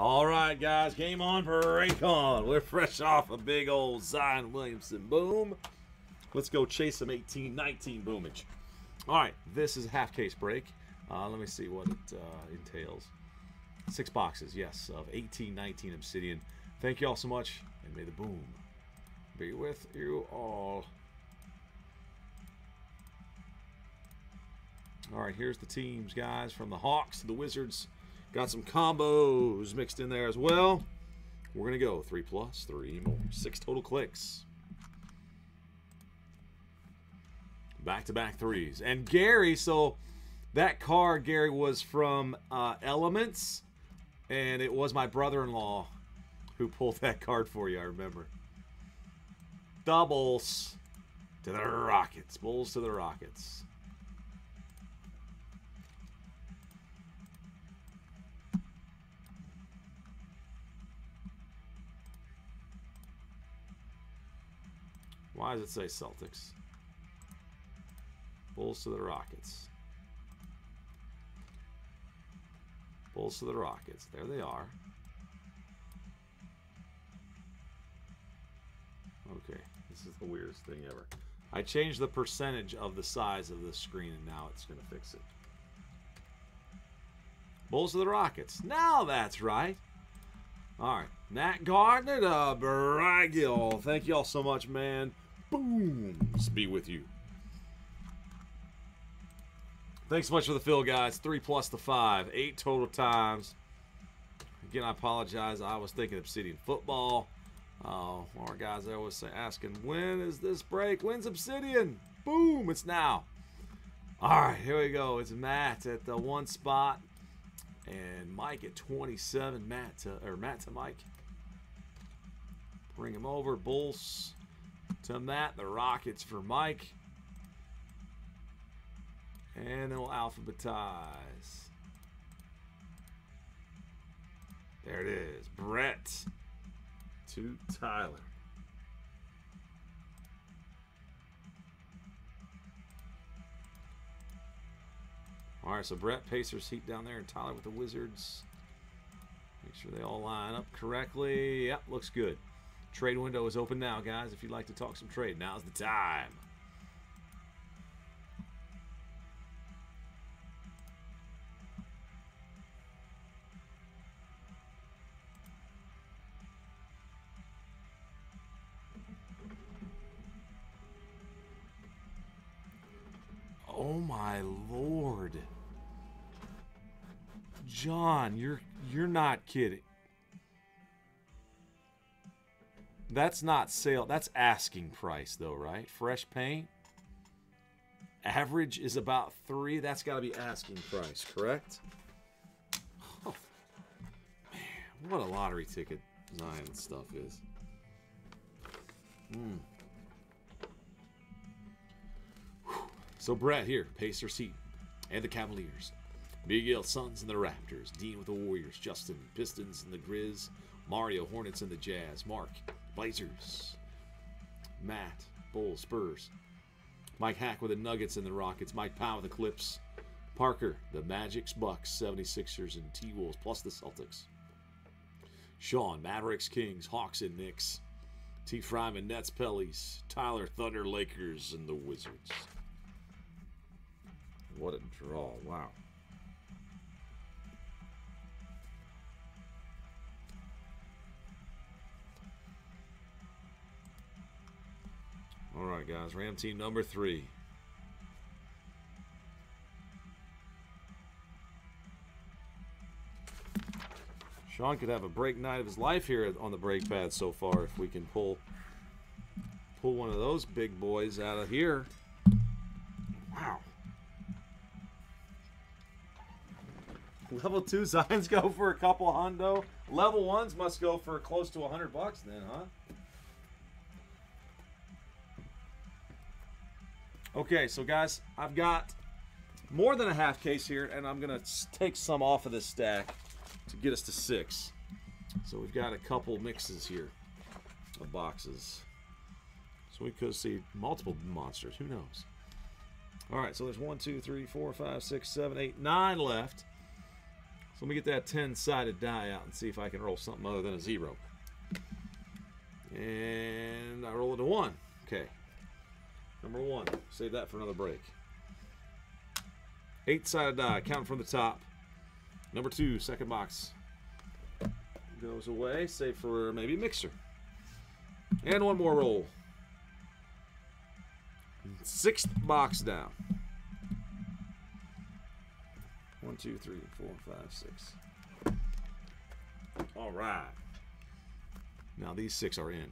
All right, guys, game on for Raycon. We're fresh off a big old Zion Williamson boom. Let's go chase some 18, 19 boomage. All right, this is a half case break. Uh, let me see what it uh, entails. Six boxes, yes, of 18, 19 Obsidian. Thank you all so much, and may the boom be with you all. All right, here's the teams, guys, from the Hawks to the Wizards. Got some combos mixed in there as well. We're going to go three plus, three more. Six total clicks. Back-to-back -back threes. And Gary, so that card, Gary, was from uh, Elements. And it was my brother-in-law who pulled that card for you, I remember. Doubles to the Rockets. Bulls to the Rockets. Why does it say Celtics? Bulls to the Rockets. Bulls to the Rockets. There they are. Okay, this is the weirdest thing ever. I changed the percentage of the size of the screen and now it's going to fix it. Bulls to the Rockets. Now that's right. All right. Nat Gardner to Bragil. Thank you all so much, man. Booms be with you. Thanks so much for the fill, guys. Three plus the five. Eight total times. Again, I apologize. I was thinking Obsidian football. Uh, our guys are always asking, when is this break? When's Obsidian? Boom, it's now. All right, here we go. It's Matt at the one spot. And Mike at 27. Matt to, or Matt to Mike. Bring him over. Bulls to Matt. The Rockets for Mike. And then we'll alphabetize. There it is. Brett to Tyler. All right, so Brett Pacers Heat down there, and Tyler with the Wizards. Make sure they all line up correctly. Yep, looks good. Trade window is open now, guys. If you'd like to talk some trade, now's the time. Oh my lord. John, you're you're not kidding. That's not sale. That's asking price though, right? Fresh paint. Average is about three. That's got to be asking price, correct? Oh, man, what a lottery ticket Zion stuff is. Hmm. So Brett here, Pacers Heat, and the Cavaliers. Miguel Suns and the Raptors. Dean with the Warriors. Justin Pistons and the Grizz. Mario Hornets and the Jazz. Mark Blazers. Matt Bulls Spurs. Mike Hack with the Nuggets and the Rockets. Mike Powell with the Clips. Parker, the Magics, Bucks, 76ers, and T Wolves, plus the Celtics. Sean, Mavericks, Kings, Hawks, and Knicks. T. Fryman, Nets, Pellies. Tyler, Thunder, Lakers, and the Wizards. What a draw. Wow. All right, guys. Ram team number three. Sean could have a break night of his life here on the break pad so far if we can pull pull one of those big boys out of here. Wow. Level two signs go for a couple hundo. Level ones must go for close to a hundred bucks then, huh? Okay, so guys, I've got more than a half case here, and I'm gonna take some off of this stack to get us to six. So we've got a couple mixes here of boxes. So we could see multiple monsters. Who knows? All right, so there's one, two, three, four, five, six, seven, eight, nine left. So let me get that 10-sided die out and see if I can roll something other than a zero. And I roll it a one. Okay. Number one. Save that for another break. Eight-sided die. Count from the top. Number two, second box. Goes away. Save for maybe mixer. And one more roll. Sixth box down. One, two, three, four, five, six. All right. Now these six are in.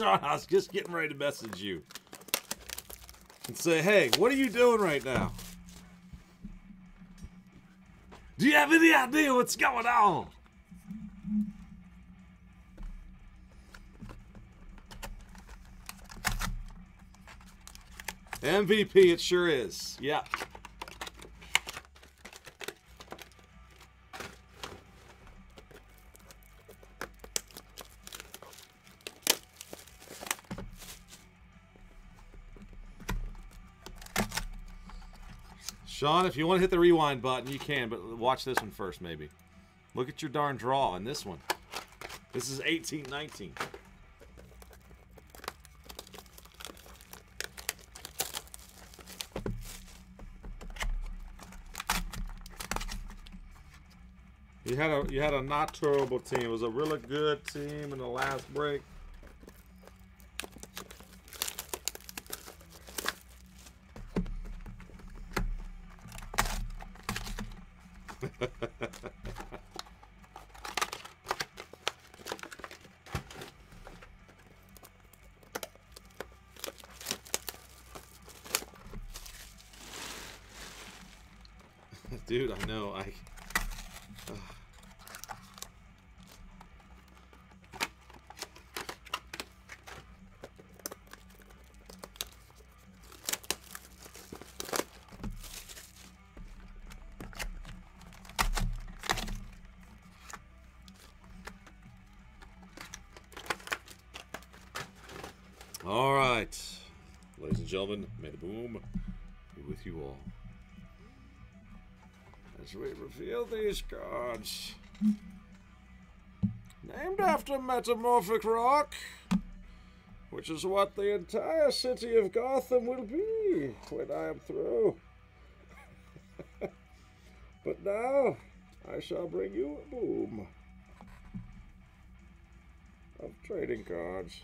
Sean, I was just getting ready to message you and say, hey, what are you doing right now? Do you have any idea what's going on? MVP, it sure is. Yeah. Sean, if you want to hit the rewind button, you can, but watch this one first, maybe. Look at your darn draw in this one. This is 1819. You had a you had a not terrible team. It was a really good team in the last break. Dude, I know. I. All right, ladies and gentlemen, may the boom be with you all. As we reveal these cards, named after metamorphic rock, which is what the entire city of Gotham will be when I am through. but now, I shall bring you a boom of trading cards.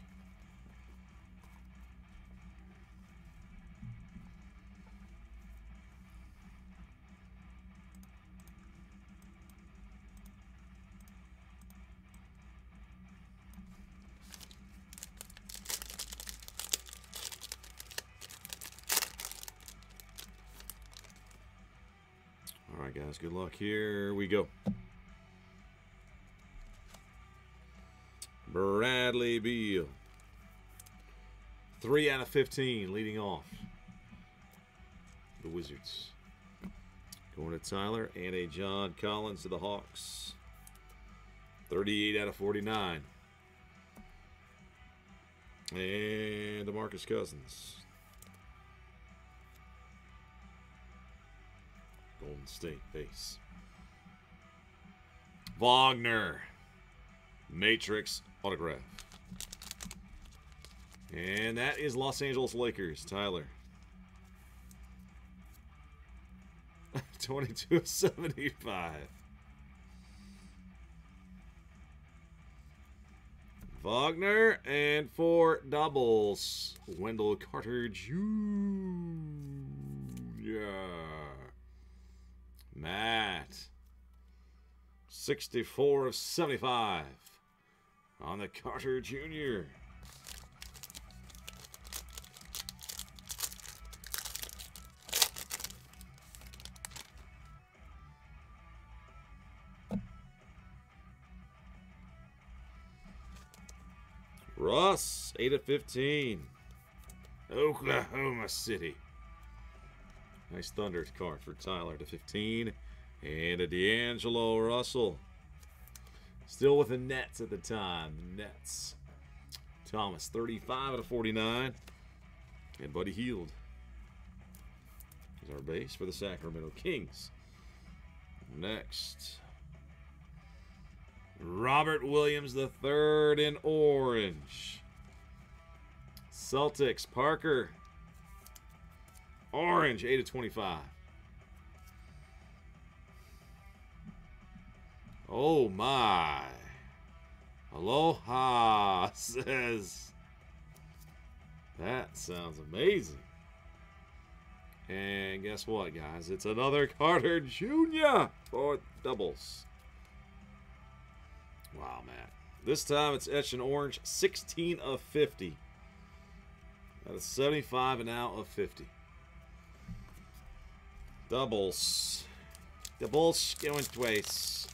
Right, guys, good luck. Here we go. Bradley Beal. Three out of 15 leading off. The Wizards. Going to Tyler and a John Collins to the Hawks. 38 out of 49. And DeMarcus Cousins. Golden State base. Wagner. Matrix autograph. And that is Los Angeles Lakers, Tyler. 2275. Wagner and four doubles. Wendell Carter Jr. Matt. 64 of 75 on the Carter Jr. Russ, 8 of 15. Oklahoma City. Nice Thunder card for Tyler to 15. And a D'Angelo Russell. Still with the Nets at the time. The Nets. Thomas, 35 out of 49. And Buddy Hield is our base for the Sacramento Kings. Next. Robert Williams the third in orange. Celtics, Parker. Orange, 8 of 25. Oh my. Aloha says. That sounds amazing. And guess what, guys? It's another Carter Jr. for doubles. Wow, man. This time it's etched in orange, 16 of 50. That is 75 and out of 50. Doubles. Doubles going twice.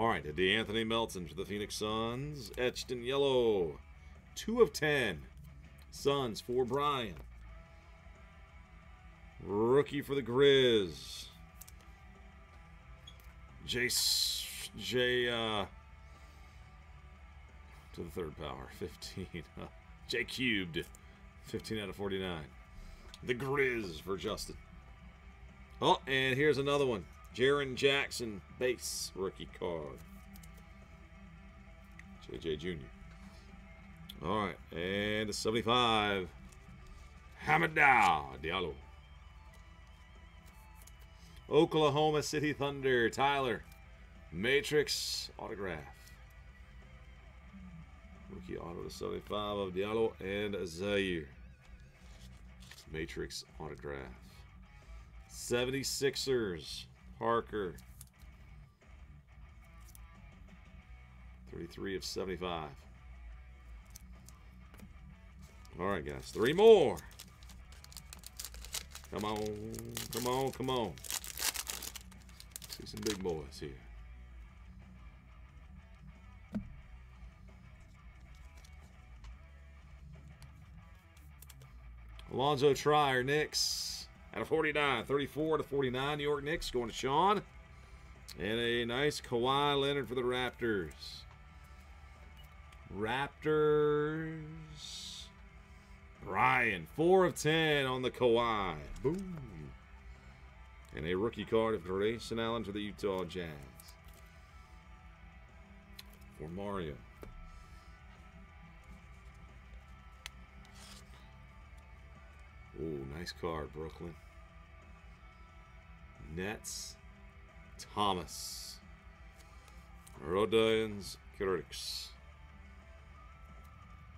All right, a D'Anthony Melton for the Phoenix Suns, etched in yellow. Two of ten. Suns for Brian. Rookie for the Grizz. Jace, J, uh, to the third power, 15. J cubed, 15 out of 49. The Grizz for Justin. Oh, and here's another one. Jaren Jackson, base rookie card. JJ Jr. All right, and a 75. Hamidou Diallo. Oklahoma City Thunder, Tyler. Matrix autograph. Rookie auto to 75 of Diallo and Zhaire. Matrix autograph. 76ers. Parker. 33 of 75. All right, guys. Three more. Come on. Come on. Come on. See some big boys here. Alonzo Trier, Knicks. Out of 49, 34 to 49, New York Knicks going to Sean. And a nice Kawhi Leonard for the Raptors. Raptors. Brian, 4 of 10 on the Kawhi. Boom. And a rookie card of Grayson Allen for the Utah Jazz. For Mario. Oh, nice card, Brooklyn. Nets, Thomas. Rodions, Kurucs.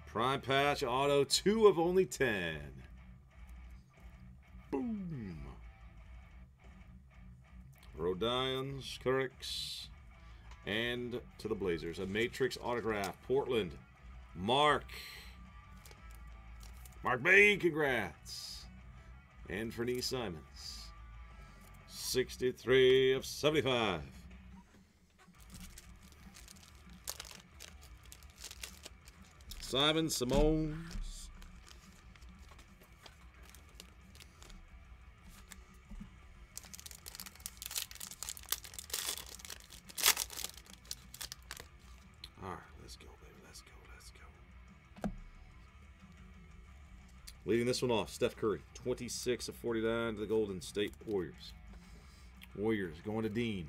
Prime patch auto, two of only 10. Boom. Rodions, Kurucs. And to the Blazers, a Matrix autograph. Portland, Mark. Mark Bay, congrats. And Anfernee Simons. 63 of 75. Simon Simones. Leading this one off, Steph Curry, 26 of 49 to the Golden State Warriors. Warriors going to Dean.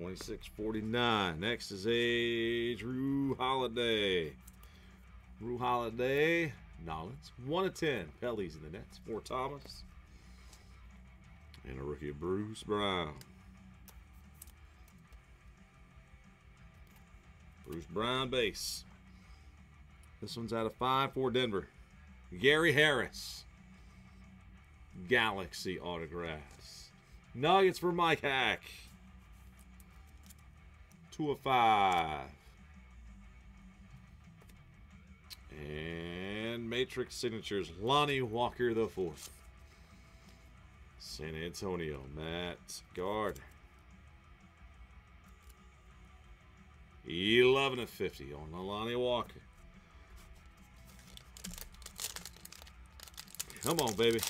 26-49. Next is a Jrue Holiday. Jrue Holiday, Nollins. 1 of 10. Pelly's in the nets. For Thomas. And a rookie of Bruce Brown. Bruce Brown base. This one's out of 5 for Denver. Gary Harris. Galaxy autographs. Nuggets for Mike Hack. Two of five. And Matrix signatures. Lonnie Walker the fourth. San Antonio. Matt Guard. 11 of 50 on Lonnie Walker. Come on, baby.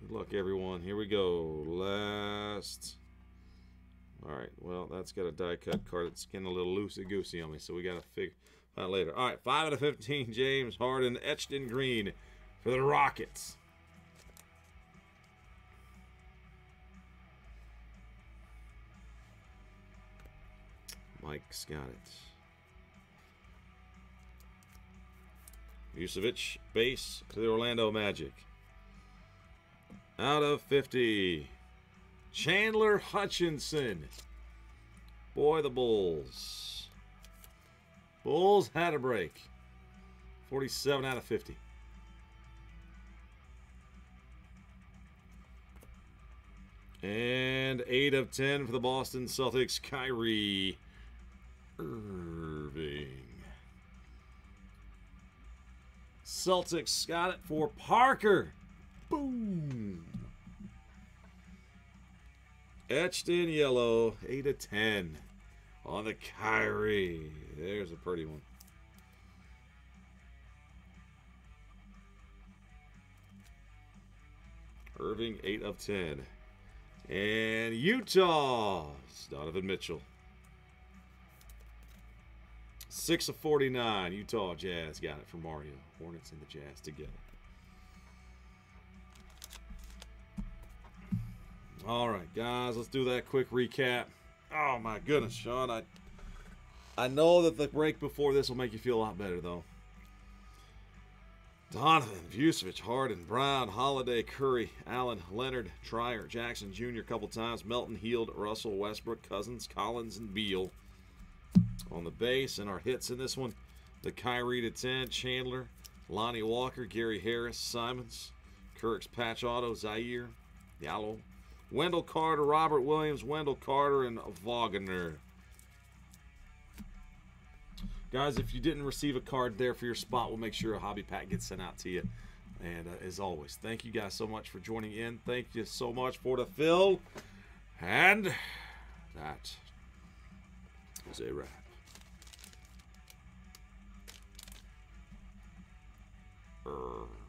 Good luck, everyone. Here we go. Last. All right. Well, that's got a die cut card. It's getting a little loosey goosey on me, so we got to figure out later. All right. 5 out of 15. James Harden etched in green for the Rockets. Mike's got it. Vucevic, base to the Orlando Magic. Out of 50. Chandler Hutchison. Boy, the Bulls. Bulls had a break. 47 out of 50. And 8 of 10 for the Boston Celtics. Kyrie Irving. Celtics got it for Parker. Boom. Etched in yellow, 8 of 10 on the Kyrie. There's a pretty one. Irving, 8 of 10. And Utah, Donovan Mitchell. 6 of 49. Utah Jazz got it for Mario. Hornets and the Jazz together. All right, guys, let's do that quick recap. Oh my goodness, Sean, I I know that the break before this will make you feel a lot better though. Donovan, Vucevic, Harden, Brown, Holiday, Curry, Allen, Leonard, Trier, Jackson Jr. a couple times, Melton, Hield, Russell, Westbrook, Cousins, Collins, and Beal on the base. And our hits in this one, the Kyrie to 10, Chandler, Lonnie Walker, Gary Harris, Simons, Kirk's Patch Auto, Zhaire, Diallo, Wendell Carter, Robert Williams, Wendell Carter, and Wagner. Guys, if you didn't receive a card there for your spot, we'll make sure a hobby pack gets sent out to you. And uh, as always, thank you guys so much for joining in. Thank you so much for the fill. And that is a wrap. Uh...